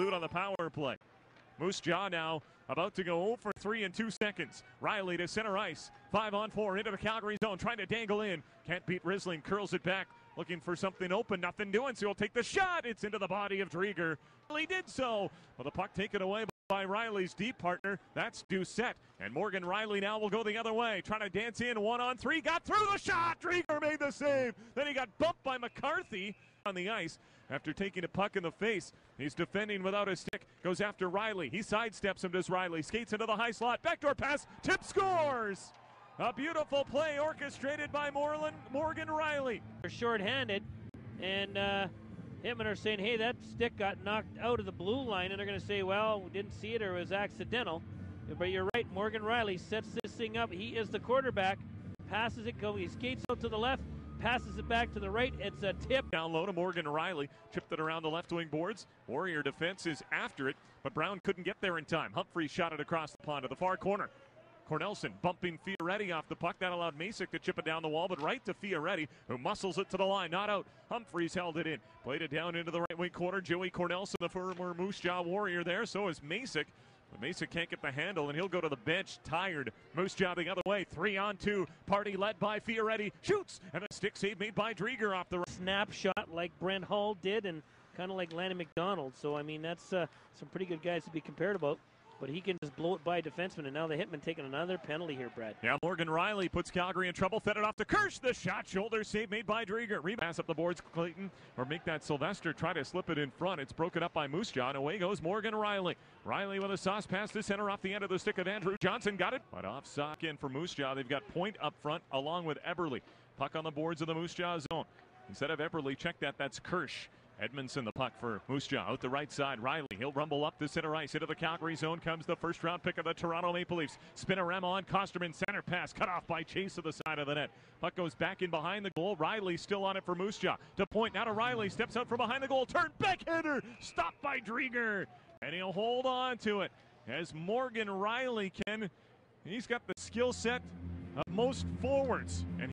do it on the power play. Moose Jaw now about to go 0 for 3 in two seconds. Rielly to center ice. Five on four into the Calgary zone, trying to dangle in. Can't beat Rissling, curls it back, looking for something open. Nothing doing, so he'll take the shot. It's into the body of Driedger. He did so, but the puck taken away by Rielly's deep partner. That's Doucette. And Morgan Rielly now will go the other way, trying to dance in one on three. Got through the shot. Driedger made the save. Then he got bumped by McCarthy on the ice after taking a puck in the face. He's defending without a stick. Goes after Rielly. He sidesteps him, does Rielly. Skates into the high slot. Backdoor pass. Tip scores. A beautiful play orchestrated by Morland, Morgan Rielly. They're short-handed, and uh, Hitmen are saying, hey, that stick got knocked out of the blue line, and they're going to say, well, we didn't see it or it was accidental. But you're right, Morgan Rielly sets this thing up. He is the quarterback, passes it, go, he skates out to the left, passes it back to the right. It's a tip. Down low to Morgan Rielly. Chipped it around the left wing boards. Warrior defense is after it, but Brown couldn't get there in time. Humphrey shot it across the pond to the far corner. Cornelson bumping Fioretti off the puck. That allowed Masick to chip it down the wall, but right to Fioretti, who muscles it to the line. Not out. Humphreys held it in. Played it down into the right wing corner. Joey Cornelson, the former Moose Jaw Warrior there. So is Masick. But Masick can't get the handle, and he'll go to the bench tired. Moose the other way. Three on two. Party led by Fioretti. Shoots, and a stick save made by Driedger off the snapshot like Brett Hull did, and kind of like Lanny McDonald. So, I mean, that's uh, some pretty good guys to be compared about but he can just blow it by a defenseman. And now the Hitman taking another penalty here, Brad. Yeah, Morgan Rielly puts Calgary in trouble. Fed it off to Kirsch. The shot, shoulder save made by Driedger. Repass up the boards, Clayton, or make that Sylvester try to slip it in front. It's broken up by Moose Jaw. Away goes Morgan Rielly. Rielly with a sauce pass to center off the end of the stick of Andrew Johnson. Got it, but off sock in for Moose Jaw. They've got point up front along with Eberle. Puck on the boards of the Moose Jaw zone. Instead of Eberle, check that. That's Kirsch. Edmondson the puck for Moose Jaw out the right side. Rielly, he'll rumble up the center ice. Into the Calgary zone comes the first round pick of the Toronto Maple Leafs. Spinorama on Kosterman, center pass cut off by Chase to the side of the net. Puck goes back in behind the goal. Rielly still on it for Moose Jaw. To point now to Rielly, steps out from behind the goal. Turn backhander, stopped by Driedger, and he'll hold on to it as Morgan Rielly can. He's got the skill set of most forwards, and